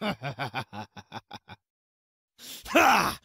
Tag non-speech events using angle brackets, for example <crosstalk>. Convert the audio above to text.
<laughs> ha!